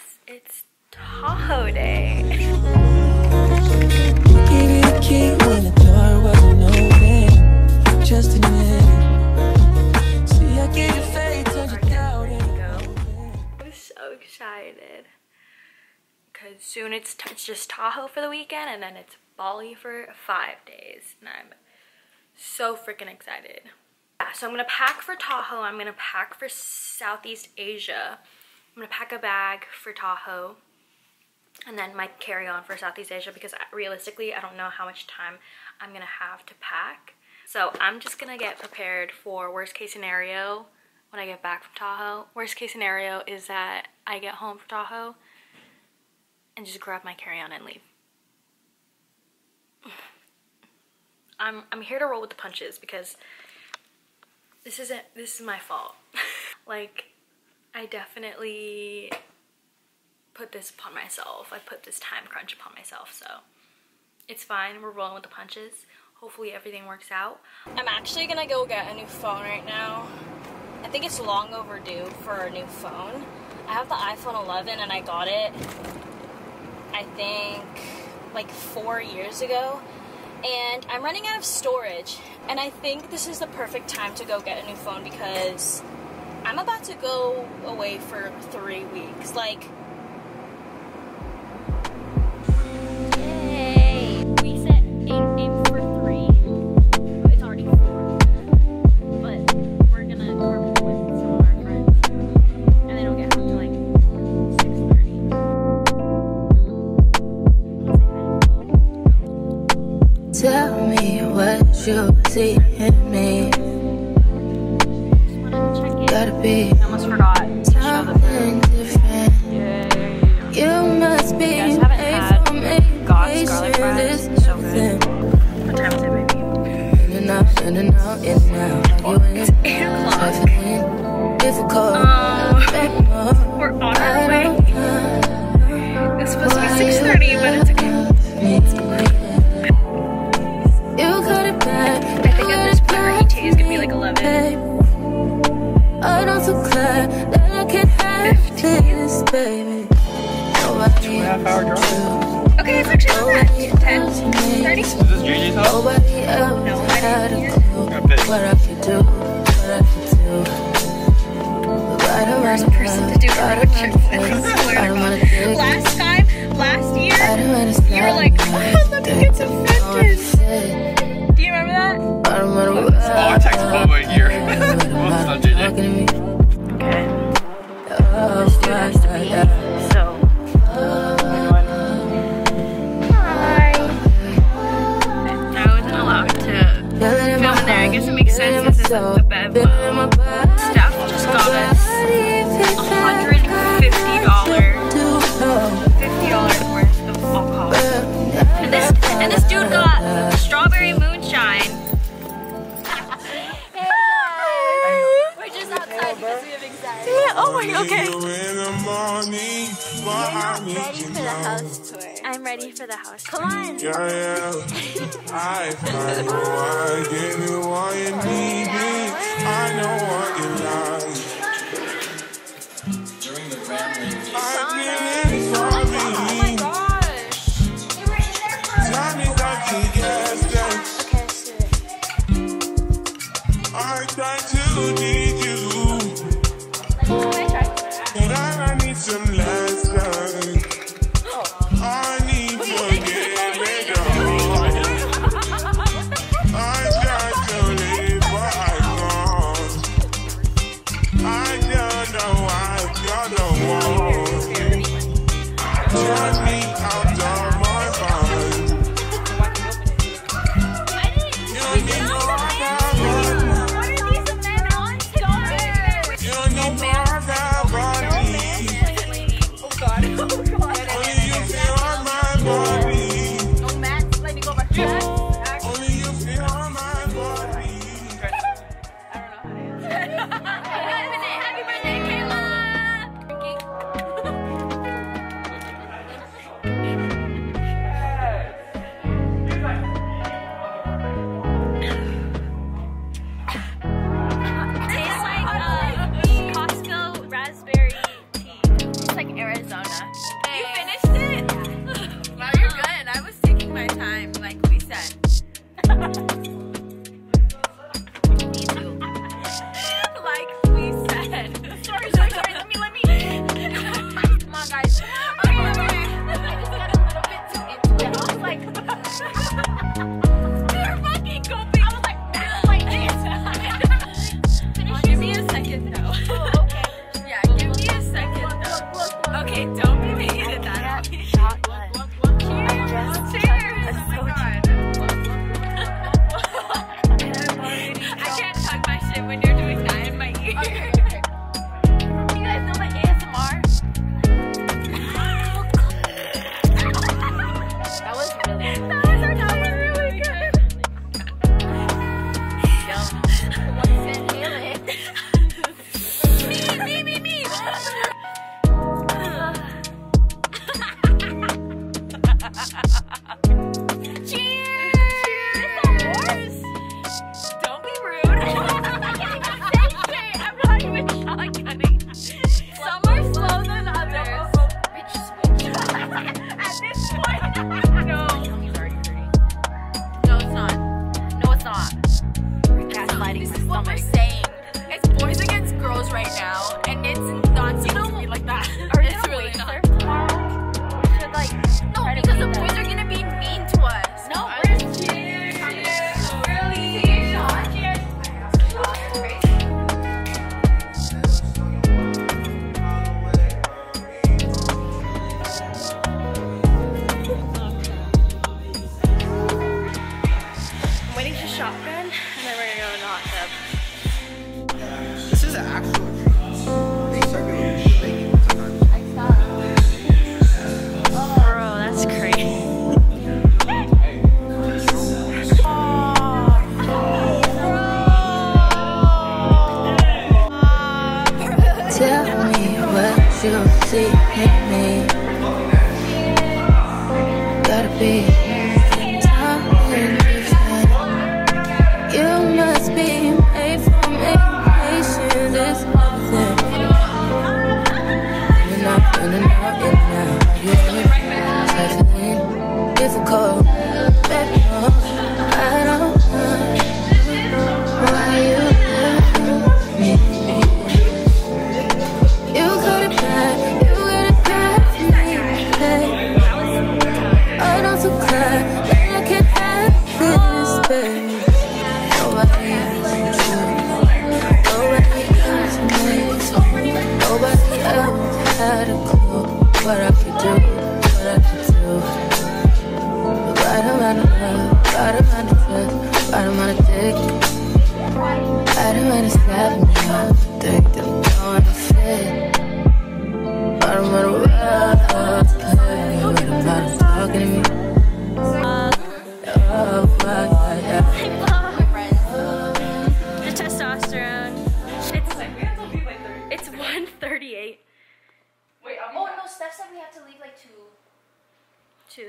friends, it's Tahoe Day. Excited. Because soon it's, it's just Tahoe for the weekend and then it's Bali for five days. And I'm so freaking excited. Yeah, so I'm gonna pack for Tahoe. I'm gonna pack for Southeast Asia. I'm gonna pack a bag for Tahoe and then my carry-on for Southeast Asia because uh, realistically I don't know how much time I'm gonna have to pack. So I'm just gonna get prepared for worst case scenario when I get back from Tahoe. Worst case scenario is that I get home from Tahoe and just grab my carry-on and leave. I'm I'm here to roll with the punches because this isn't this is my fault. like I definitely put this upon myself. I put this time crunch upon myself, so it's fine. We're rolling with the punches. Hopefully everything works out. I'm actually gonna go get a new phone right now. I think it's long overdue for a new phone. I have the iPhone 11 and I got it, I think, like four years ago. And I'm running out of storage. And I think this is the perfect time to go get a new phone because I'm about to go away for three weeks. Like, Yay! We set aim, aim for three. It's already four. But we're gonna carpool with some of our friends. And then we'll get home to like 6.30. Tell me what you see in me. Difficult. Guess it makes sense since my it's the bed. soul, feeling in my body. Staff just got us $150, $50 worth of alcohol. And this, and this dude got strawberry moonshine. We're just outside because we have anxiety. Oh my god, okay. ready for the house tour. I'm ready for the house. tour. Come on. Yeah, yeah. I find you, why give you all you need you see me.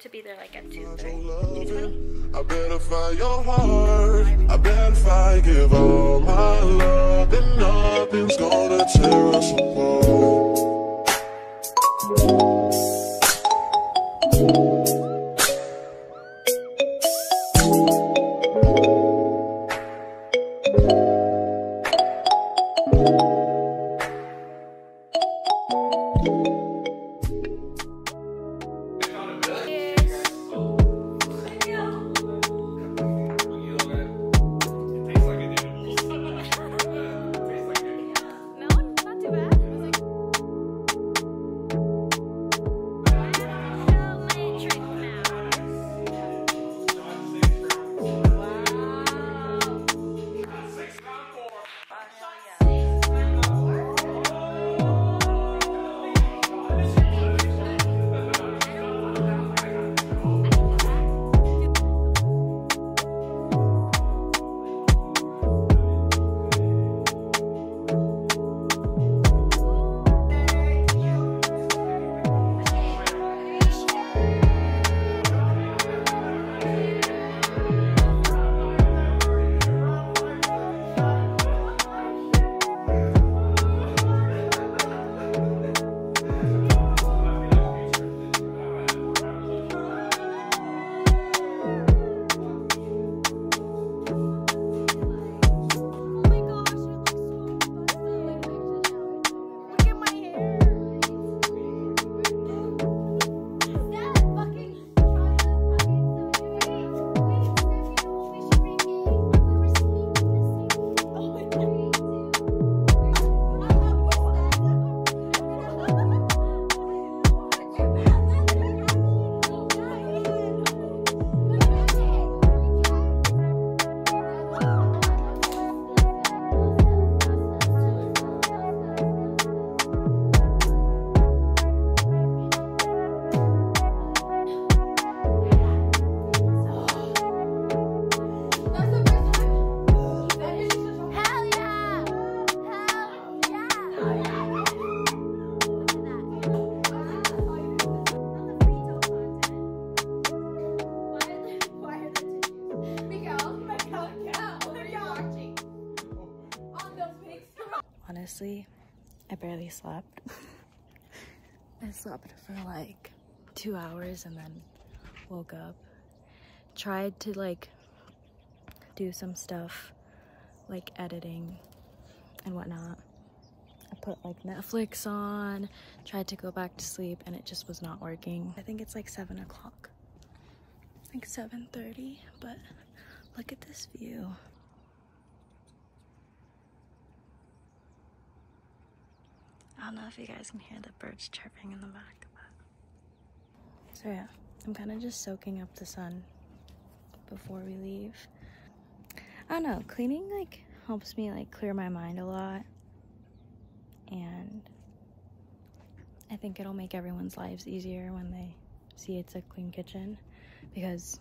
To be there like at two. I bet if I your heart, I bet if I give all my love, then nothing's gonna tear us apart. Barely slept. I slept for like two hours and then woke up. Tried to like do some stuff like editing and whatnot. I put like Netflix on, tried to go back to sleep, and it just was not working. I think it's like seven o'clock. Like 7:30, but look at this view. I don't know if you guys can hear the birds chirping in the back, but so yeah, I'm kind of just soaking up the sun before we leave. I don't know, cleaning like helps me like clear my mind a lot, and I think it'll make everyone's lives easier when they see it's a clean kitchen because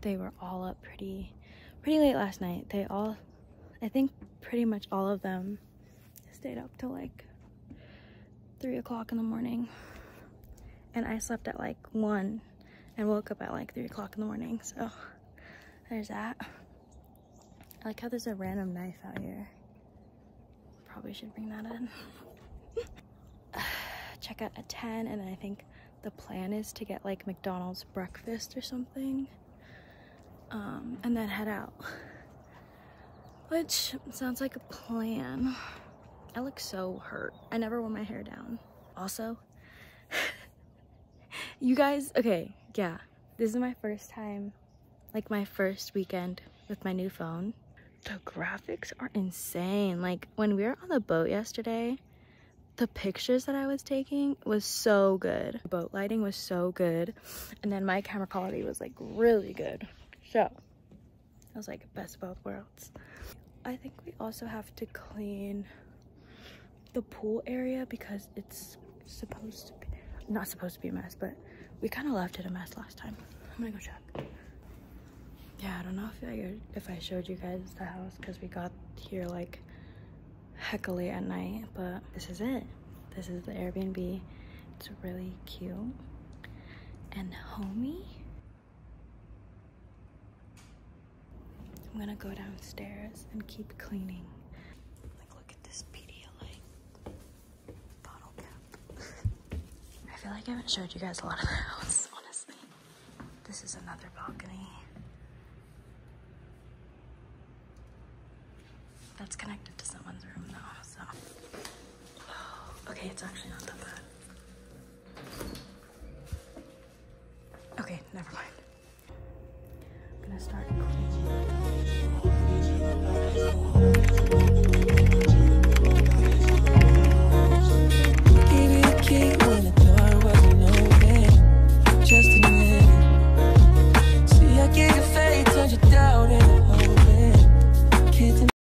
they were all up pretty pretty late last night. They all I think pretty much all of them stayed up till like three o'clock in the morning. And I slept at like one and woke up at like three o'clock in the morning. So there's that. I like how there's a random knife out here. Probably should bring that in. Check out at 10 and I think the plan is to get like McDonald's breakfast or something. Um, and then head out. Which sounds like a plan. I look so hurt. I never wore my hair down. Also, you guys, okay, yeah. This is my first time, like my first weekend with my new phone. The graphics are insane. Like when we were on the boat yesterday, the pictures that I was taking was so good. The boat lighting was so good. And then my camera quality was like really good. So I was like best of both worlds. I think we also have to clean the pool area because it's supposed to be not supposed to be a mess, but we kind of left it a mess last time. I'm gonna go check. Yeah, I don't know if I if I showed you guys the house because we got here like heck late at night, but this is it. This is the Airbnb. It's really cute and homey. I'm gonna go downstairs and keep cleaning. Like, look at this Pedialyte bottle cap. I feel like I haven't showed you guys a lot of the house, honestly. This is another balcony. That's connected to someone's room though, so. Okay, it's actually not that bad. Okay, never mind.